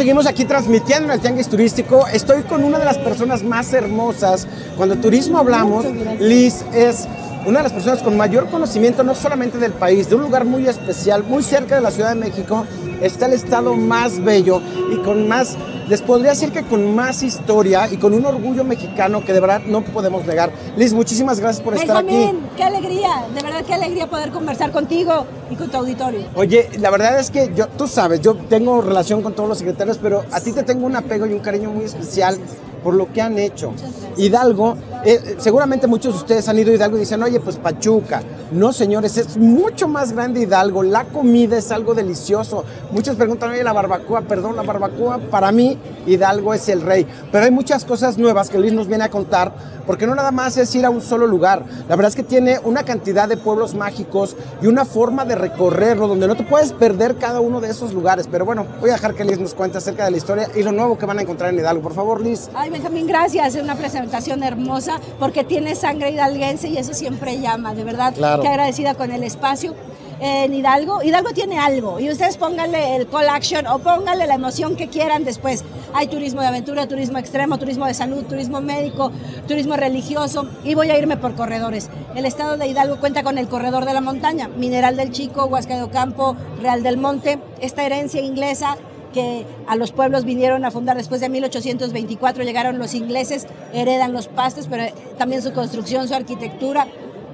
Seguimos aquí transmitiendo en el Tianguis Turístico. Estoy con una de las personas más hermosas. Cuando turismo hablamos, Liz es una de las personas con mayor conocimiento no solamente del país, de un lugar muy especial, muy cerca de la Ciudad de México, está el estado más bello y con más, les podría decir que con más historia y con un orgullo mexicano que de verdad no podemos negar. Liz, muchísimas gracias por estar aquí. Benjamín, qué alegría, de qué alegría poder conversar contigo y con tu auditorio. Oye, la verdad es que yo, tú sabes, yo tengo relación con todos los secretarios, pero a ti te tengo un apego y un cariño muy especial por lo que han hecho. Hidalgo, eh, seguramente muchos de ustedes han ido a Hidalgo y dicen, oye, pues Pachuca. No, señores, es mucho más grande Hidalgo. La comida es algo delicioso. Muchos preguntan, oye, la barbacoa, perdón, la barbacoa, para mí Hidalgo es el rey. Pero hay muchas cosas nuevas que Luis nos viene a contar, porque no nada más es ir a un solo lugar. La verdad es que tiene una cantidad de pueblos mágicos y una forma de recorrerlo donde no te puedes perder cada uno de esos lugares. Pero bueno, voy a dejar que Liz nos cuente acerca de la historia y lo nuevo que van a encontrar en Hidalgo. Por favor, Liz. Benjamín, gracias. Es una presentación hermosa porque tiene sangre hidalguense y eso siempre llama, de verdad. Claro. Qué agradecida con el espacio. En Hidalgo, Hidalgo tiene algo y ustedes pónganle el call action o pónganle la emoción que quieran después. Hay turismo de aventura, turismo extremo, turismo de salud, turismo médico, turismo religioso y voy a irme por corredores. El estado de Hidalgo cuenta con el corredor de la montaña, Mineral del Chico, Huasca de Ocampo, Real del Monte, esta herencia inglesa que a los pueblos vinieron a fundar después de 1824, llegaron los ingleses, heredan los pastos, pero también su construcción, su arquitectura.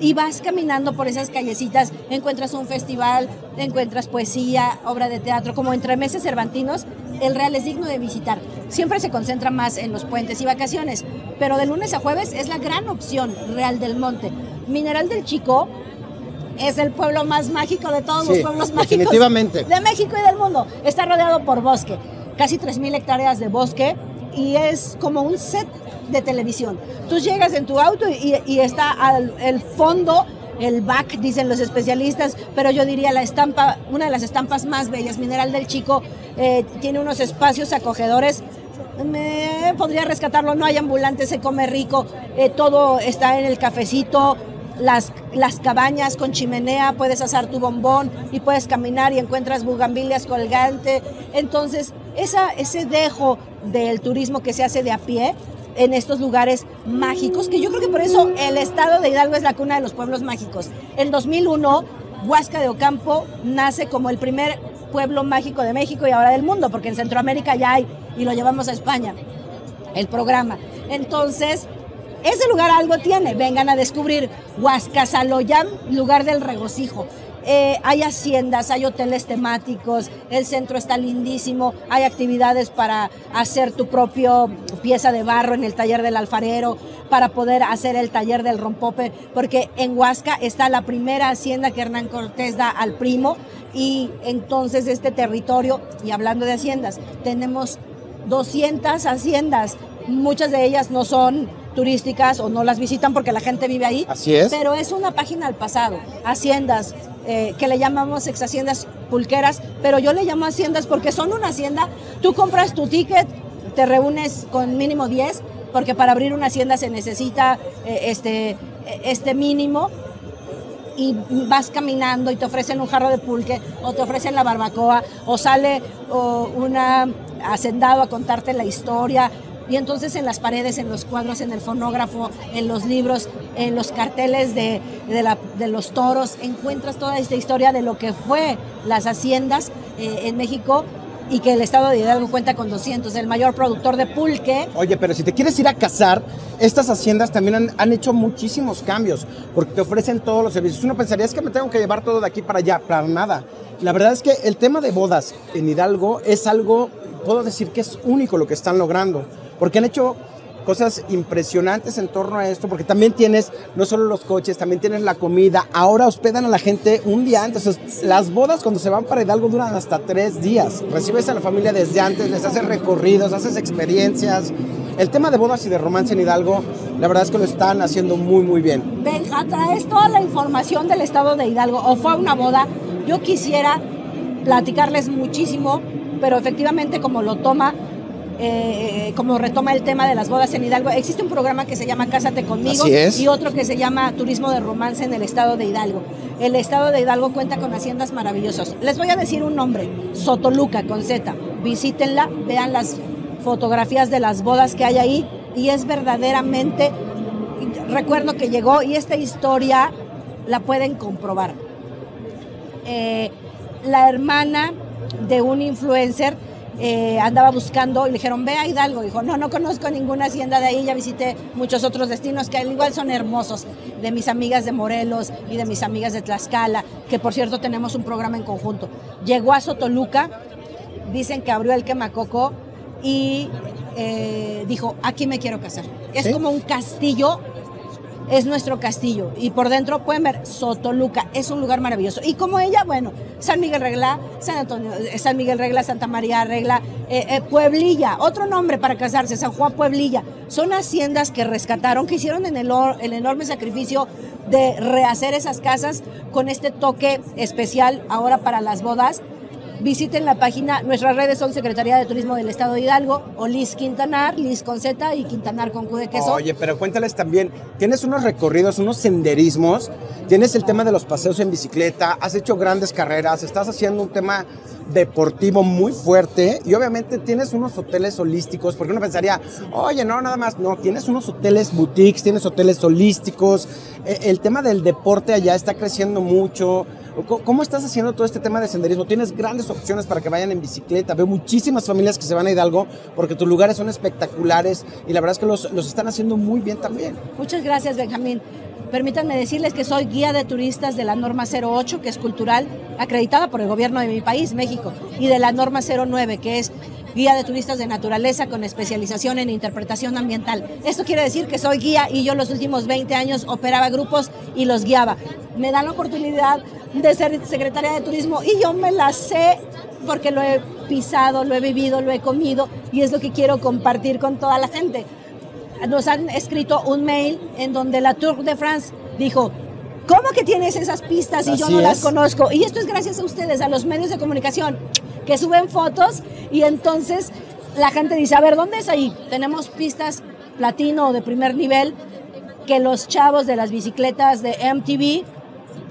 Y vas caminando por esas callecitas, encuentras un festival, encuentras poesía, obra de teatro, como entre meses cervantinos, el Real es digno de visitar. Siempre se concentra más en los puentes y vacaciones, pero de lunes a jueves es la gran opción Real del Monte. Mineral del Chico es el pueblo más mágico de todos Sí, los pueblos mágicos definitivamente. de México y del mundo. Está rodeado por bosque, casi 3.000 hectáreas de bosque y es como un set de televisión. Tú llegas en tu auto y, y está al el fondo, el back, dicen los especialistas, pero yo diría la estampa, una de las estampas más bellas, Mineral del Chico, eh, tiene unos espacios acogedores. Me podría rescatarlo, no hay ambulantes, se come rico, eh, todo está en el cafecito, las, las cabañas con chimenea, puedes asar tu bombón y puedes caminar y encuentras bugambilias colgante. Entonces, esa, ese dejo del turismo que se hace de a pie en estos lugares mágicos, que yo creo que por eso el estado de Hidalgo es la cuna de los pueblos mágicos. En 2001, Huasca de Ocampo nace como el primer pueblo mágico de México y ahora del mundo, porque en Centroamérica ya hay y lo llevamos a España, el programa. Entonces, ese lugar algo tiene. Vengan a descubrir Huascasaloyam, lugar del regocijo. Eh, hay haciendas, hay hoteles temáticos, el centro está lindísimo, hay actividades para hacer tu propio pieza de barro en el taller del alfarero, para poder hacer el taller del rompope, porque en Huasca está la primera hacienda que Hernán Cortés da al primo y entonces este territorio, y hablando de haciendas, tenemos 200 haciendas, muchas de ellas no son turísticas o no las visitan porque la gente vive ahí. Así es. Pero es una página al pasado. Haciendas, eh, que le llamamos ex haciendas pulqueras, pero yo le llamo haciendas porque son una hacienda. Tú compras tu ticket, te reúnes con mínimo 10, porque para abrir una hacienda se necesita eh, este, este mínimo y vas caminando y te ofrecen un jarro de pulque o te ofrecen la barbacoa o sale o una hacendado a contarte la historia y entonces en las paredes, en los cuadros, en el fonógrafo, en los libros, en los carteles de, de, los toros, encuentras toda esta historia de lo que fue las haciendas eh, en México y que el estado de Hidalgo cuenta con 200, el mayor productor de pulque. Oye, pero si te quieres ir a cazar, estas haciendas también han, han hecho muchísimos cambios porque te ofrecen todos los servicios. Uno pensaría, es que me tengo que llevar todo de aquí para allá, para nada. La verdad es que el tema de bodas en Hidalgo es algo, puedo decir que es único lo que están logrando, porque han hecho cosas impresionantes en torno a esto, porque también tienes no solo los coches, también tienes la comida, ahora hospedan a la gente un día antes. O sea, las bodas cuando se van para Hidalgo duran hasta tres días. Recibes a la familia desde antes, les haces recorridos, haces experiencias. El tema de bodas y de romance en Hidalgo, la verdad es que lo están haciendo muy, muy bien. Benja, traes toda la información del estado de Hidalgo o fue a una boda. Yo quisiera platicarles muchísimo, pero efectivamente como lo toma eh, como retoma el tema de las bodas en Hidalgo, existe un programa que se llama Cásate conmigo y otro que se llama Turismo de Romance en el estado de Hidalgo. El estado de Hidalgo cuenta con haciendas maravillosas. Les voy a decir un nombre, Sotoluca con Z. Visítenla, vean las fotografías de las bodas que hay ahí y es verdaderamente, recuerdo que llegó y esta historia la pueden comprobar. Eh, la hermana de un influencer eh, andaba buscando y le dijeron, ve a Hidalgo. Dijo, no, no conozco ninguna hacienda de ahí, ya visité muchos otros destinos que al igual son hermosos, de mis amigas de Morelos y de mis amigas de Tlaxcala, que por cierto tenemos un programa en conjunto. Llegó a Sotoluca, dicen que abrió el quemacoco y eh, dijo, aquí me quiero casar. Es ¿Sí? como un castillo es nuestro castillo. Y por dentro pueden ver Sotoluca, es un lugar maravilloso. Y como ella, bueno, San Miguel Regla, San Antonio, eh, San Miguel Regla, Santa María Regla, eh, eh, Pueblilla, otro nombre para casarse, San Juan Pueblilla. Son haciendas que rescataron, que hicieron en el, el enorme sacrificio de rehacer esas casas con este toque especial ahora para las bodas. Visiten la página, nuestras redes son Secretaría de Turismo del Estado de Hidalgo o Liz Quintanar, Liz con Z y Quintanar con Q de queso. Oye, pero cuéntales también, tienes unos recorridos, unos senderismos, tienes el tema de los paseos en bicicleta, has hecho grandes carreras, estás haciendo un tema deportivo muy fuerte y obviamente tienes unos hoteles holísticos, porque uno pensaría, oye, no, nada más, no, tienes unos hoteles boutiques, tienes hoteles holísticos, eh, el tema del deporte allá está creciendo mucho. ¿Cómo estás haciendo todo este tema de senderismo? Tienes grandes opciones para que vayan en bicicleta. Veo muchísimas familias que se van a Hidalgo porque tus lugares son espectaculares y la verdad es que los, los están haciendo muy bien también. Muchas gracias, Benjamín. Permítanme decirles que soy guía de turistas de la norma 08, que es cultural, acreditada por el gobierno de mi país, México, y de la norma 09, que es guía de turistas de naturaleza con especialización en interpretación ambiental. Esto quiere decir que soy guía y yo los últimos 20 años operaba grupos y los guiaba. Me dan la oportunidad de ser secretaria de turismo y yo me la sé porque lo he pisado, lo he vivido, lo he comido y es lo que quiero compartir con toda la gente nos han escrito un mail en donde la Tour de France dijo, ¿cómo que tienes esas pistas y yo Así no las es. conozco? Y esto es gracias a ustedes, a los medios de comunicación, que suben fotos y entonces la gente dice, a ver, ¿dónde es ahí? Tenemos pistas platino de primer nivel que los chavos de las bicicletas de MTV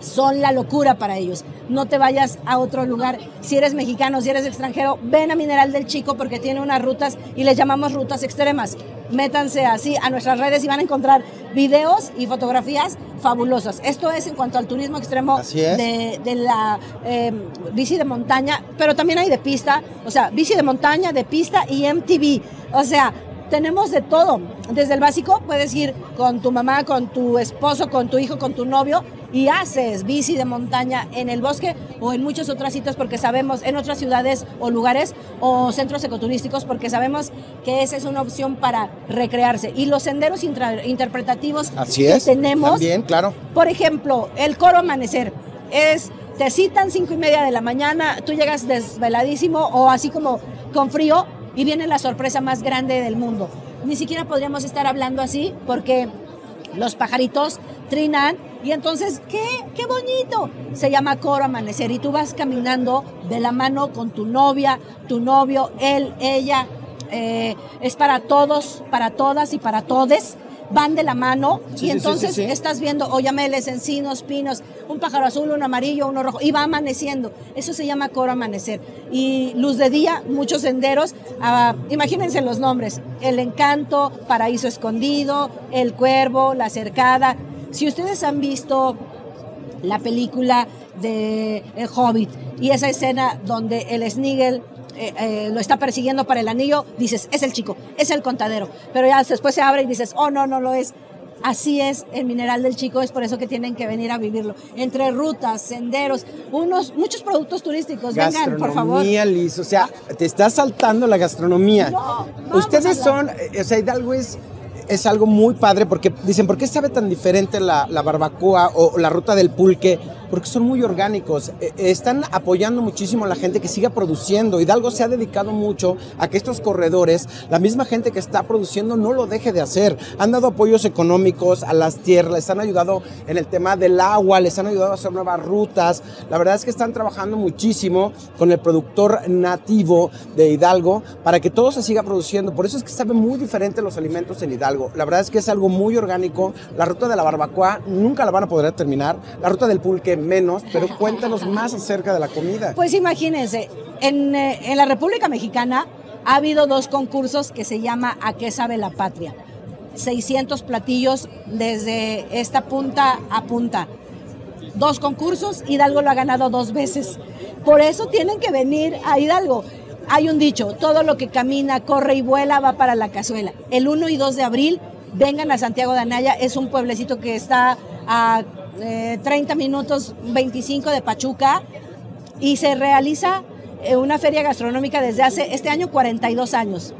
son la locura para ellos. No te vayas a otro lugar. Si eres mexicano, si eres extranjero, ven a Mineral del Chico porque tiene unas rutas y les llamamos rutas extremas. Métanse así a nuestras redes y van a encontrar videos y fotografías fabulosas. Esto es en cuanto al turismo extremo de la eh, bici de montaña, pero también hay de pista, o sea, bici de montaña, de pista y MTV. O sea, tenemos de todo. Desde el básico puedes ir con tu mamá, con tu esposo, con tu hijo, con tu novio y haces bici de montaña en el bosque o en muchos otros sitios porque sabemos, en otras ciudades o lugares o centros ecoturísticos porque sabemos que esa es una opción para recrearse. Y los senderos intra- interpretativos Así que es. tenemos También, claro. por ejemplo, el coro amanecer es, te citan cinco y media de la mañana, tú llegas desveladísimo o así como con frío y viene la sorpresa más grande del mundo. Ni siquiera podríamos estar hablando así porque los pajaritos trinan y entonces, ¿qué? ¡Qué bonito! Se llama coro amanecer y tú vas caminando de la mano con tu novia, tu novio, él, ella. eh, es para todos, para todas y para todes. Van de la mano Sí, y entonces sí, sí. estás viendo oyameles, encinos, pinos, un pájaro azul, uno amarillo, uno rojo, y va amaneciendo. Eso se llama coro amanecer. Y luz de día, muchos senderos, ah, imagínense los nombres, el encanto, paraíso escondido, el cuervo, la cercada. Si ustedes han visto la película de El Hobbit y esa escena donde el Snigel eh, eh, lo está persiguiendo para el anillo, dices, es el chico, es el contadero. Pero ya después se abre y dices, oh, no, no lo es. Así es el mineral del chico, es por eso que tienen que venir a vivirlo. Entre rutas, senderos, unos, muchos productos turísticos. Vengan, por favor. Gastronomía, Liz. O sea, te está saltando la gastronomía. No, Ustedes son, eh, o sea, Hidalgo es, es algo muy padre porque dicen, ¿por qué sabe tan diferente la, la barbacoa o la ruta del pulque? Porque son muy orgánicos. Eh, están apoyando muchísimo a la gente que siga produciendo. Hidalgo se ha dedicado mucho a que estos corredores, la misma gente que está produciendo, no lo deje de hacer. Han dado apoyos económicos a las tierras, les han ayudado en el tema del agua, les han ayudado a hacer nuevas rutas. La verdad es que están trabajando muchísimo con el productor nativo de Hidalgo para que todo se siga produciendo. Por eso es que saben muy diferente los alimentos en Hidalgo. La verdad es que es algo muy orgánico. La ruta de la barbacoa nunca la van a poder terminar. La ruta del pulque menos, pero cuéntanos más acerca de la comida. Pues imagínense, en, eh, en la República Mexicana ha habido dos concursos que se llama ¿A qué sabe la patria? 600 platillos desde esta punta a punta. Dos concursos, Hidalgo lo ha ganado dos veces. Por eso tienen que venir a Hidalgo. Hay un dicho, todo lo que camina, corre y vuela va para la cazuela. El 1 y 2 de abril vengan a Santiago de Anaya, es un pueblecito que está a 30 eh, minutos 25 de Pachuca y se realiza eh, una feria gastronómica desde hace este año 42 años.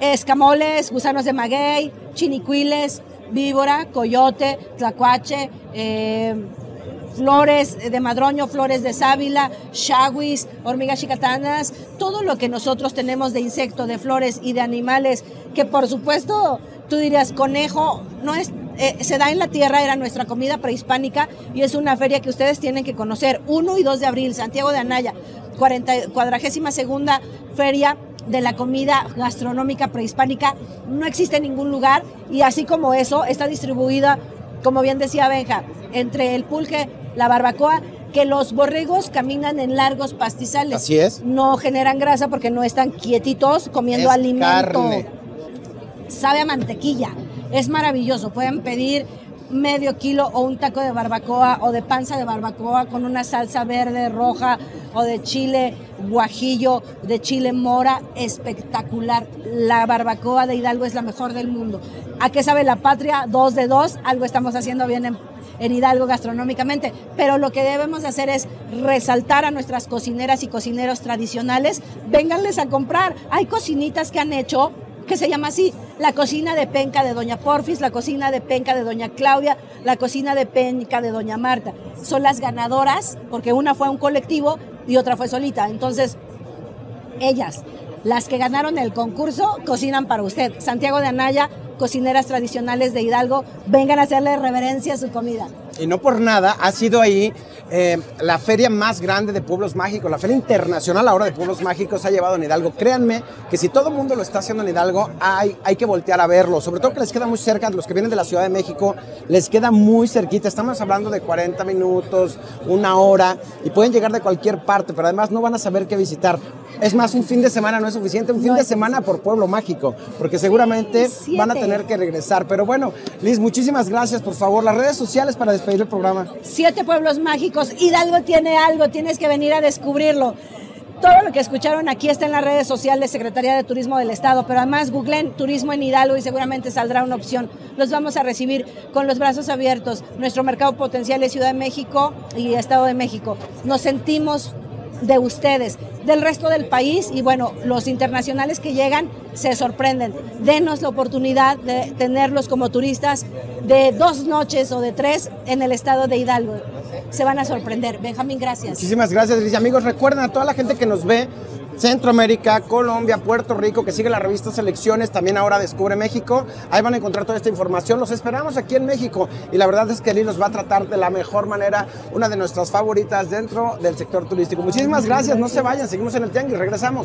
Escamoles, gusanos de maguey, chinicuiles, víbora, coyote, tlacuache, eh, flores de madroño, flores de sábila, shawis, hormigas chicatanas, todo lo que nosotros tenemos de insecto, de flores y de animales, que por supuesto tú dirías conejo, no es eh, se da en la tierra, era nuestra comida prehispánica y es una feria que ustedes tienen que conocer. 1 y 2 de abril, Santiago de Anaya, 40, cuadragésima segunda feria de la comida gastronómica prehispánica. No existe en ningún lugar y así como eso está distribuida, como bien decía Benja, entre el pulque, la barbacoa que los borregos caminan en largos pastizales. Así es. No generan grasa porque no están quietitos comiendo alimento. Sabe a mantequilla. Es maravilloso. Pueden pedir medio kilo o un taco de barbacoa o de panza de barbacoa con una salsa verde, roja o de chile guajillo, de chile mora, espectacular. La barbacoa de Hidalgo es la mejor del mundo. ¿A qué sabe la patria? Dos de dos, algo estamos haciendo bien en, Hidalgo gastronómicamente, pero lo que debemos hacer es resaltar a nuestras cocineras y cocineros tradicionales, vénganles a comprar. Hay cocinitas que han hecho que se llama así, la cocina de penca de Doña Porfis, la cocina de penca de Doña Claudia, la cocina de penca de Doña Marta. Son las ganadoras, porque una fue un colectivo y otra fue solita. Entonces, ellas, las que ganaron el concurso, cocinan para usted. Santiago de Anaya, cocineras tradicionales de Hidalgo, vengan a hacerle reverencia a su comida. Y no por nada, ha sido ahí eh, la feria más grande de pueblos mágicos, la feria internacional ahora de pueblos mágicos ha llevado en Hidalgo. Créanme que si todo el mundo lo está haciendo en Hidalgo, hay, hay que voltear a verlo. Sobre todo que les queda muy cerca, los que vienen de la Ciudad de México, les queda muy cerquita. Estamos hablando de 40 minutos, una hora, y pueden llegar de cualquier parte, pero además no van a saber qué visitar. Es más, un fin de semana no es suficiente, un fin de semana por pueblo mágico, porque seguramente van a tener que regresar. Pero bueno, Liz, muchísimas gracias. Por favor, las redes sociales para despedir el programa. Siete pueblos mágicos. Hidalgo tiene algo, tienes que venir a descubrirlo. Todo lo que escucharon aquí está en las redes sociales Secretaría de Turismo del Estado, pero además googleen turismo en Hidalgo y seguramente saldrá una opción. Los vamos a recibir con los brazos abiertos. Nuestro mercado potencial es Ciudad de México y Estado de México. Nos sentimos de ustedes, del resto del país y bueno, los internacionales que llegan se sorprenden. Denos la oportunidad de tenerlos como turistas de dos noches o de tres en el estado de Hidalgo. Se van a sorprender. Benjamín, gracias. Muchísimas gracias, Alicia. Amigos, recuerden a toda la gente que nos ve Centroamérica, Colombia, Puerto Rico, que sigue la revista Selecciones, también ahora Descubre México. Ahí van a encontrar toda esta información. Los esperamos aquí en México y la verdad es que Eli nos va a tratar de la mejor manera, una de nuestras favoritas dentro del sector turístico. Muchísimas gracias, no se vayan, seguimos en el Tianguis, regresamos.